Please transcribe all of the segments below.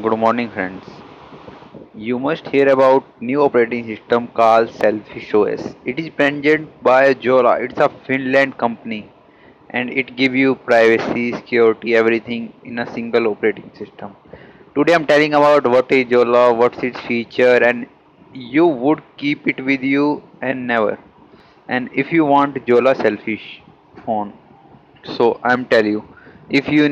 Good morning friends. You must hear about new operating system called Sailfish OS. It is branded by Jolla. It's a Finland company and it give you privacy, security, everything in a single operating system. Today I'm telling about what is Jolla, what's its feature and you would keep it with you and never. And if you want Jolla Sailfish phone so i'm tell you if you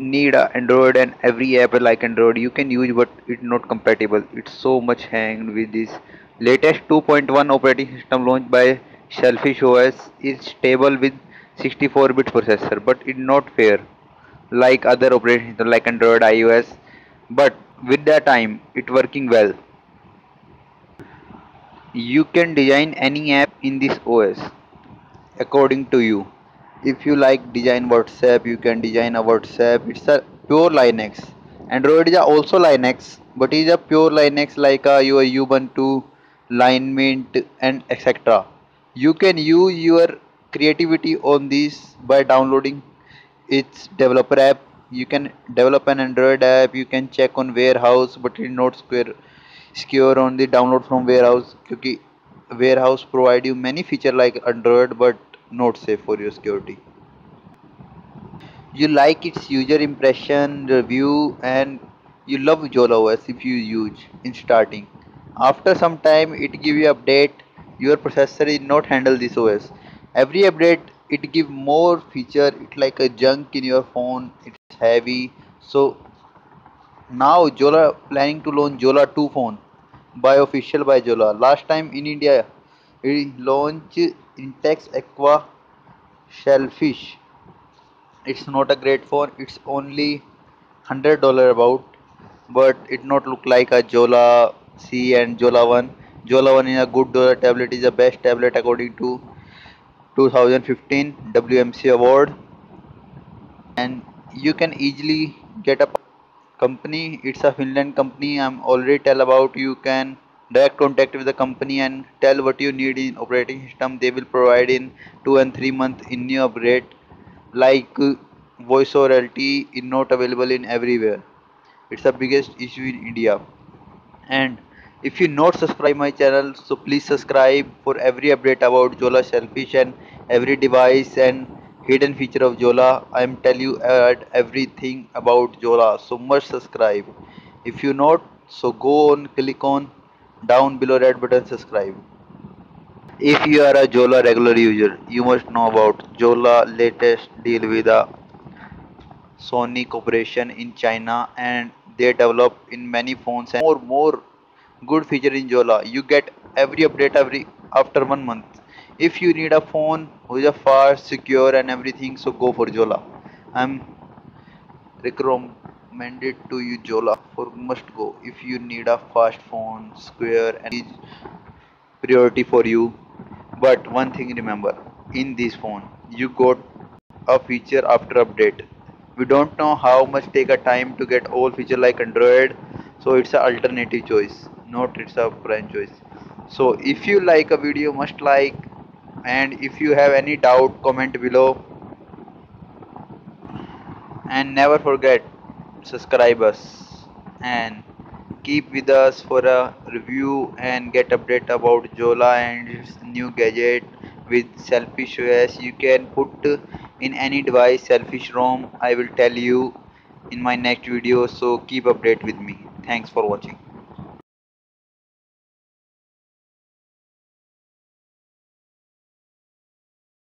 need android and every app like android you can use but it's not compatible. It's so much hanged with this. Latest 2.1 operating system launched by Sailfish os is stable with 64-bit processor but it's not fair like other operating system like android ios. But with that time it working well. You can design any app in this os according to you. If you like design WhatsApp, you can design a WhatsApp. It's a pure Linux. Android is also Linux, but is a pure Linux like a your Ubuntu, Linux Mint, and etc. You can use your creativity on this by downloading its developer app. You can develop an Android app. You can check on warehouse, but it's not square secure on the download from warehouse. Because warehouse provide you many feature like Android, but not safe for your security. You like its user impression, review, and you love Jolla OS if you use in starting. After some time, it give you update. Your processor is not handle this OS. Every update, it give more feature. It like a junk in your phone. It's heavy. So now Jolla planning to launch Jolla 2 phone by official by Jolla. Last time in India, it launched Intex Aqua Sailfish. It's not a great phone. It's only hundred dollar about but it not look like a Jolla c and Jolla 1 Jolla 1 is a good dollar tablet is the best tablet according to 2015 wmc award. And you can easily get a company. It's a finland company. I'm already tell about you can direct contact with the company and tell what you need in operating system they will provide in two and three months in new upgrade like uh, voice over LTE is not available in everywhere. It's the biggest issue in India. And if you not subscribe my channel, so please subscribe for every update about Jolla Sailfish and every device and hidden feature of Jolla. I'm tell you everything about Jolla. So must subscribe. If you not, so go on click on down below red button subscribe. If you are a Jolla regular user, you must know about Jolla latest deal with the Sony Corporation in China and they develop in many phones and more more good feature in Jolla. You get every update every after one month. If you need a phone which is fast, secure and everything, so go for Jolla. I'm recommended to you Jolla for must go. If you need a fast phone, square and is priority for you. But one thing remember, in this phone you got a feature after update we don't know how much take a time to get all feature like android so it's a alternative choice not it's a prime choice so if you like a video must like and if you have any doubt comment below and never forget subscribe us and keep with us for a review and get update about Jolla and its new gadget with Sailfish OS you can put in any device selfish ROM. I will tell you in my next video so keep update with me. Thanks for watching